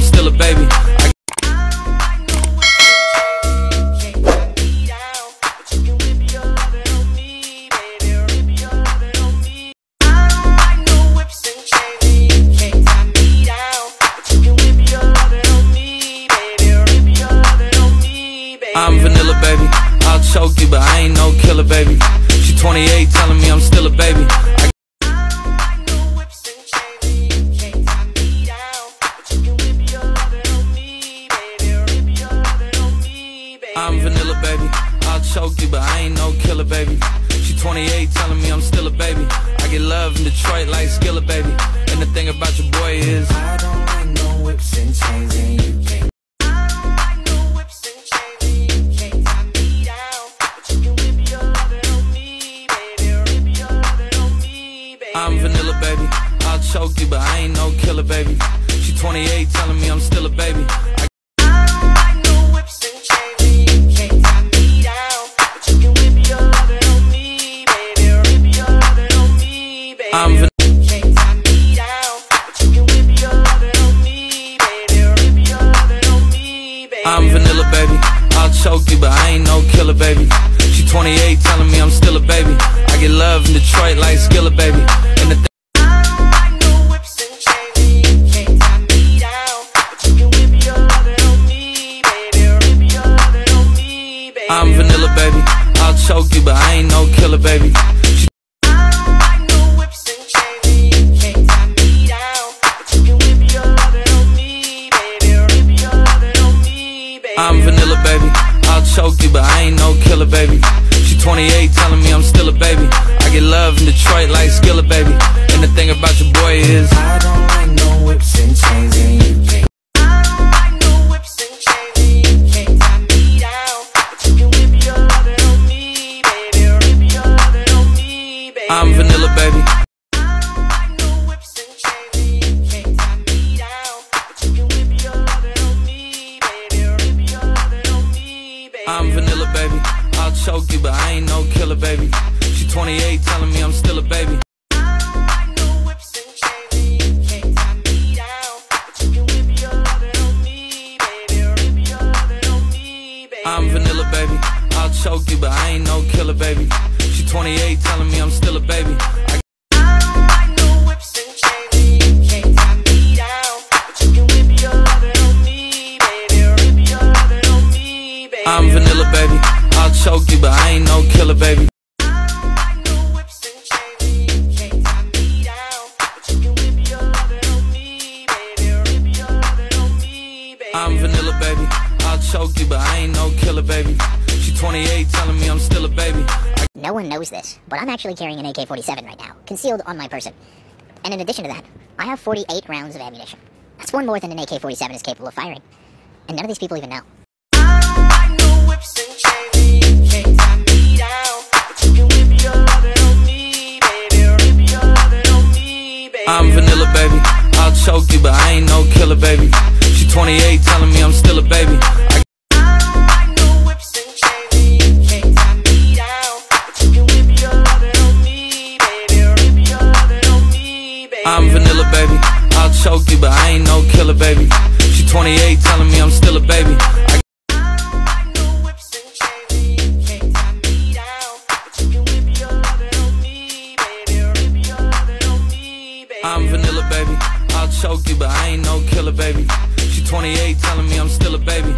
I'm still a baby. I'm vanilla, baby. I'll choke you, but I ain't no killer, baby. She 28, telling me I'm still a baby. Baby. I'll choke you, but I ain't no killer, baby. She 28, telling me I'm still a baby. I get love in Detroit like Skilla, baby. And the thing about your boy is, I don't like no whips and chains and you can't I'm vanilla, baby. I'll choke you, but I ain't no killer, baby. She 28, telling me I'm still a baby. I'm vanilla, baby. I'll choke you, but I ain't no killer, baby. She 28, telling me I'm still a baby. I get love in Detroit like Skilla, baby. And the th- I'm vanilla, baby. I'll choke you, but I ain't no killer, baby. She I'm vanilla, baby. I'll choke you, but I ain't no killer, baby. She 28, telling me I'm still a baby. I get love in Detroit like Skilla, baby. And the thing about your boy is, I don't like no whips and chains and you can't I'm vanilla, I'm vanilla, baby. I'll choke you, but I ain't no killer, baby. She 28, telling me I'm still a baby. I'm vanilla, baby. I'll choke you, but I ain't no killer, baby. She 28, I'm vanilla, baby. I'll choke you, but I ain't no killer, baby. I'm vanilla, baby. I'll choke you, but I ain't no killer, baby. She 28, telling me I'm still a baby. No one knows this, but I'm actually carrying an AK 47 right now, concealed on my person. And in addition to that, I have 48 rounds of ammunition. That's one more than an AK 47 is capable of firing. And none of these people even know. I'm vanilla, baby. I'll choke you, but I ain't no killer, baby. She 28, telling me I'm still a baby. I I'm vanilla, baby. I'll choke you, but I ain't no killer, baby. She 28, telling me I'm still a baby. I choke you, but I ain't no killer, baby. She 28, telling me I'm still a baby.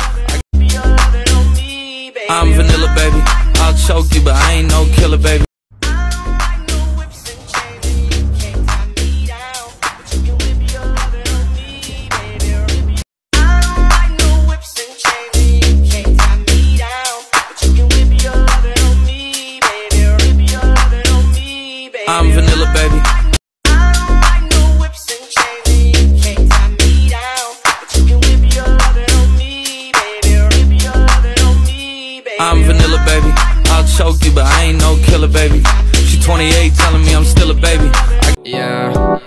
I'm vanilla, baby. I'll choke you, but I ain't no killer, baby. I'm vanilla, baby. I'm vanilla, baby. I'll choke you, but I ain't no killer, baby. She 28, telling me I'm still a baby. I Yeah,